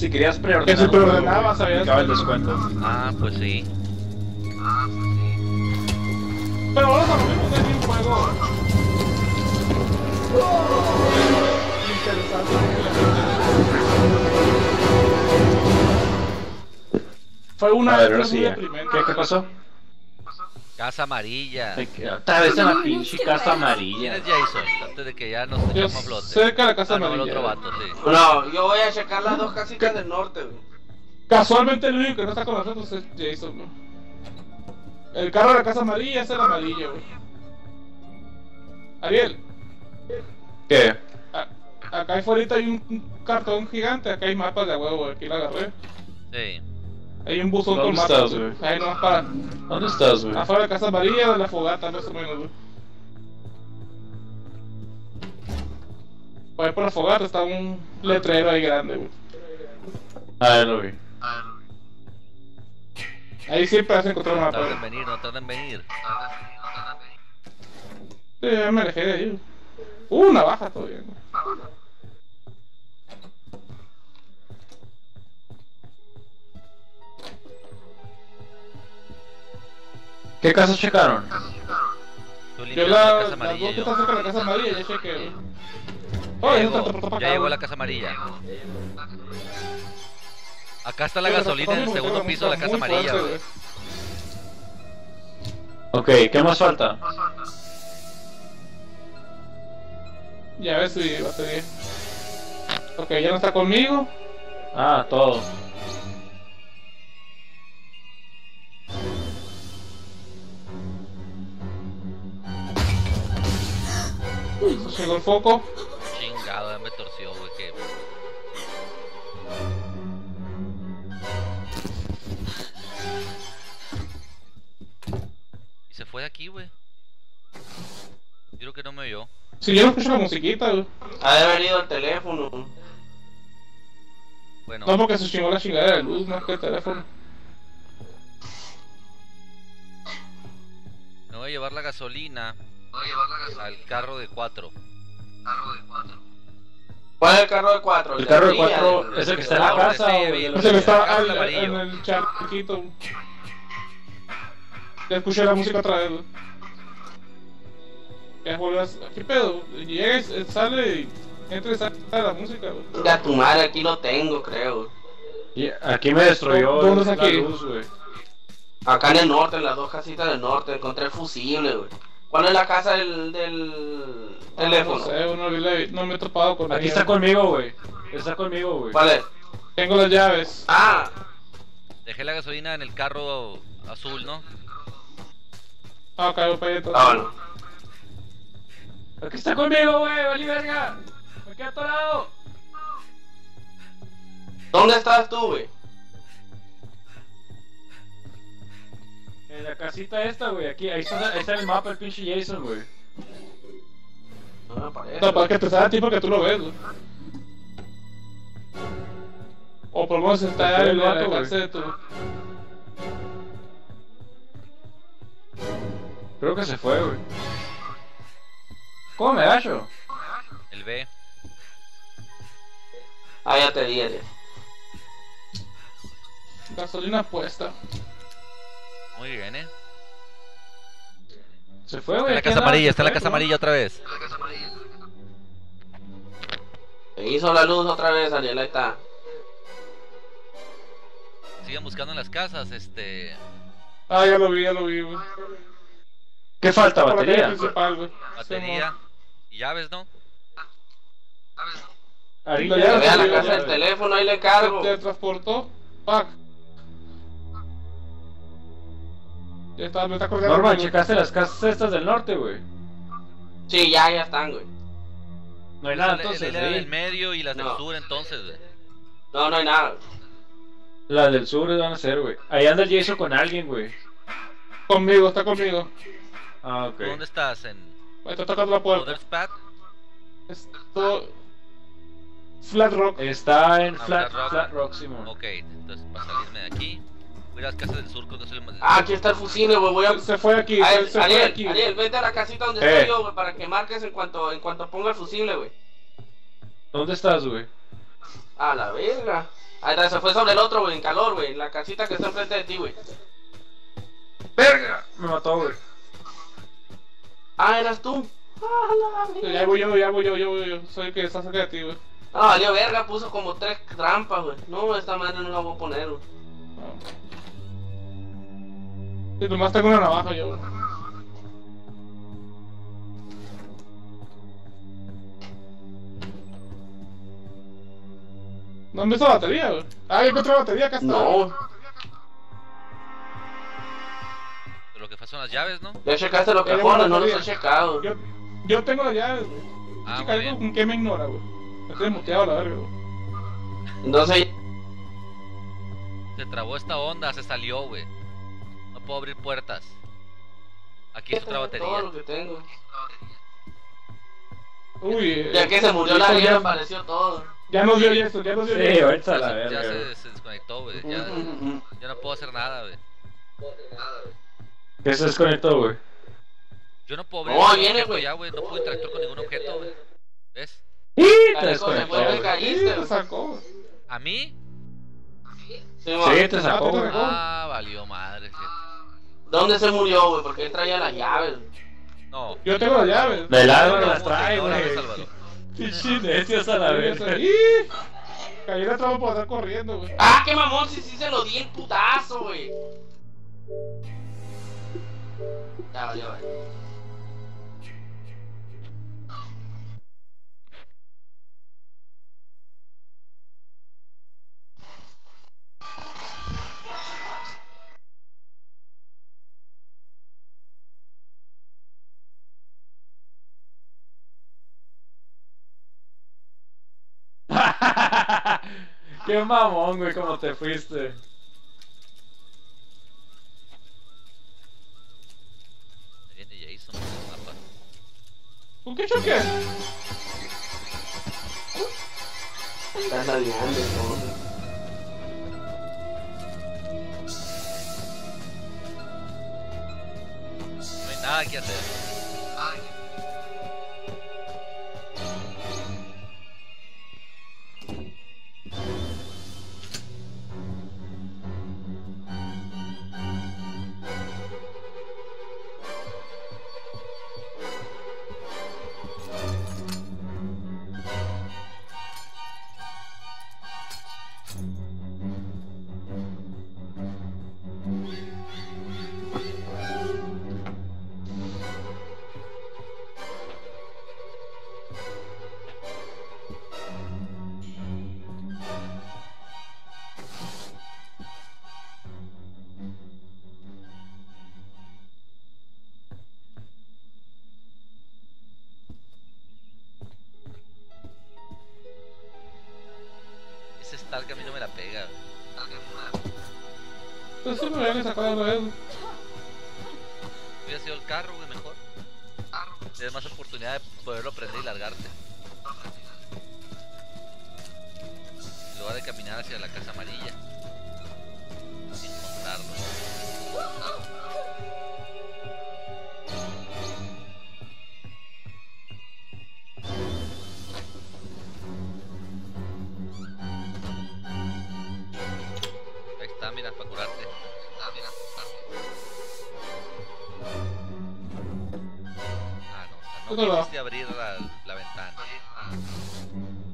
Si querías preordenar. Que si preordenabas, sabías el descuento. Ah, pues sí. Pero vamos a lo mismo de un juego. Interesante. Fue una A ver, vez ahora sí. ya. deprimente. ¿Qué, ¿Qué pasó? Casa amarilla. Otra vez en la pinche casa ¿Quién amarilla. es Jason? Antes de que ya nos Yo echamos flote. cerca de la casa ah, no, el amarilla. otro vato, sí. No, yo voy a checar las dos casitas del norte, güey. Casualmente el único que no está con nosotros es Jason, ¿no? El carro de la casa amarilla es el amarillo, güey. Ariel, ¿Qué? a- acá afuera hay un, un cartón gigante, acá hay mapas de huevo, aquí lo agarré. Sí. Hay un buzón con ¿Dónde mapas, estás, güey. Ahí nomás para. ¿Dónde estás, güey? Afuera de casa amarilla de la fogata, más o menos, güey. Por ahí por la fogata está un letrero ahí grande, güey. Ah, ya lo vi. Ahí siempre vas a encontrar un No mapa, tarden en güey. venir, no tarden en venir. Sí, ya me alejé de ahí. Uh, navaja todavía, güey. ¿Qué casas checaron? Yo la, la casa amarilla yo. cerca de la casa amarilla, ya chequé, güey. Ya Oh, ya llegó, ya la casa amarilla. Acá está la gasolina en el segundo piso de la casa amarilla, fuerte. Ok, ¿qué más falta? Ya ves si batería. Ok, ya no está conmigo. Ah, todo. Llegó el foco. Chingado, ya me torció, güey. Que... Y se fue de aquí, güey. Creo que no me oyó. Si yo no escucho la musiquita, güey. Ha de haber ido el teléfono. Bueno, No porque se chingó la chingadera de luz, más que el teléfono. me voy a llevar la gasolina al carro de cuatro. ¿Cuál es el carro de cuatro? El carro de cuatro es el que está en la casa de los- sé, que Carro al- amarillo. en el charquito. Ya escuché la música otra vez. Ya vuelves. ¿Qué pedo? Llegues, eh, sale y entra y sale la música, güey. Ya tu madre, aquí lo tengo, creo. Y Aquí me destruyó ¿Dónde es la aquí? luz, güey. Acá en el norte, en las dos casitas del norte, encontré el fusible, güey. ¿Cuál es la casa del, del teléfono? No sé, no, vi la- no me he topado con Aquí está conmigo, güey. Está conmigo, güey. ¿Cuál es? Tengo las llaves. Ah, Dejé la gasolina en el carro azul, ¿no? Ah, cayó entonces. ah, bueno. Aquí está conmigo, güey. Vali verga. Me quedé atorado. ¿Dónde estás tú, güey? Casita esta, güey. Aquí, ahí está, ahí está el mapa, el pinche Jason, güey. No para que te salga a ti porque tú lo ves, güey. O por lo menos está el en el vato, güey. Creo que se fue, güey. ¿Cómo me hallo? El B. Ah, ya te Ariel. Gasolina puesta. Muy bien, ¿eh? Se fue, Está güey. en la casa amarilla, está en la casa amarilla otra vez. Se hizo la luz otra vez, Ariel, ahí está. Sigan buscando en las casas, este. Ah, ya lo vi, ya lo vi, güey. ¿Qué falta? La ¿Batería? principal, güey. Batería y llaves, ¿no? Ahorita Ya Que lo vea la vi, casa del teléfono, ahí le cargo. te transportó. Pac. Ya está, me está colgando. Norman, güey. checaste las casas estas del norte, güey. Sí, ya, ya están, güey. No hay nada, entonces. la del ahí. medio y las del No. sur, entonces. güey. No, no hay nada. Las del sur van a ser, güey. Ahí anda el Jason con alguien, güey. Conmigo, está conmigo. Ah, ok. ¿Tú ¿Dónde estás? ¿En Me está tocando la puerta. Esto. Flat Rock. Está en Ah, Flat, Flat Rock. Flat Rock, Simón. Ok, entonces para salirme de aquí. A las casas del sur cuando se Ah, aquí está el fusible, güey. Voy a. Se fue aquí, Ariel, se, se fue Ariel, aquí. Ariel, vete a la casita donde Eh. estoy yo, güey, para que marques en cuanto, en cuanto ponga el fusible, güey. ¿Dónde estás, güey? A la verga. Ahí está, se fue sobre el otro, güey, en calor, güey. La casita que está enfrente de ti, güey. ¡Verga! Me mató, güey. Ah, eras tú. Ah, la Ya voy yo, ya voy yo, yo voy yo. Soy el que está cerca de ti, güey. No, valió verga, puso como tres trampas, güey. No, esta madre no la voy a poner, güey. Y nomás tengo una navaja yo, güey. No me hizo batería, güey. Ah, yo encontré batería, acá está. No, Pero lo que pasa son las llaves, ¿no? ya checaste los Ya llevo cajones, no los he checado. Yo, yo tengo la llave, güey. Ah, Chica, muy bien. con que me ignora, güey. Estoy muteado a la verga, güey. Entonces, Se trabó esta onda, se salió, güey. No puedo abrir puertas. Aquí es otra todo batería. lo que tengo. Uy, eh, Ya que se murió la ya, apareció todo. ya nos dio eso, ya nos dio Sí, ahorita la se, verga, ya se, se desconectó, güey. Ya, ya no puedo hacer nada, güey. ¿Qué se desconectó, güey? Yo no puedo abrir No, ningún viene, objeto güey. ya, güey. No puedo interactuar con ningún objeto, güey. ¿Ves? ¡Y! Te desconectó, caíste, te sacó. ¿A mí? Sí, te sacó, Ah, güey. Ah, valió madre. gente. ¿Dónde se murió, güey? Porque él traía las llaves. No. Yo tengo las llaves. De lado No, las trae, güey. Pinche necios a la. ¡Y! Caí la trama por estar corriendo, güey. Ah, qué mamón, si sí se lo di el putazo, güey. Ya valió, güey. Qué mamón, güey, cómo te fuiste. Viene Jason. con la trampa. ¿Con qué choque? Estás aliando, entonces. No hay nada que hacer. Ese Stark a mí no me la pega. Pues sí, me habían sacado güey. Hubiera sido el carro, güey, mejor. Tienes más oportunidad de poderlo prender y largarte. En lugar de caminar hacia la casa amarilla. Y encontrarlo. No, ¿Dónde quisiste abrir la, la ventana.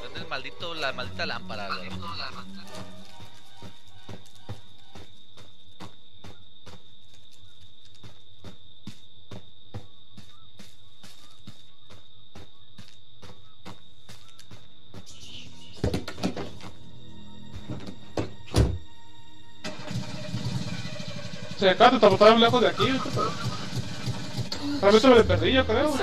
Prende el maldito, la maldita lámpara, güey. Se acaba de lejos de aquí. Realmente me le perdí, yo creo.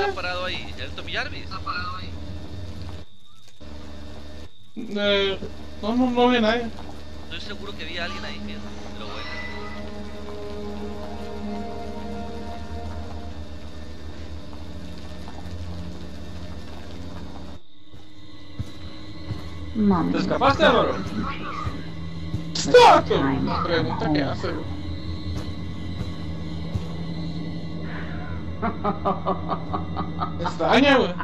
Está parado ahí? ¿El Tommy Jarvis? Eh, no, no, no vi a nadie. Estoy seguro que vi a alguien ahí, fíjate. Lo bueno. Mommy. ¿Te escapaste, Álvaro? ¡Stop! La pregunta que hace, güey. Extraña, güey.